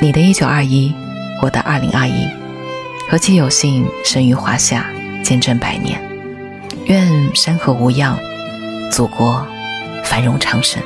你的一九二一我的二零二一。何其有幸生于华夏见证百年。愿山河无恙祖国繁荣昌盛。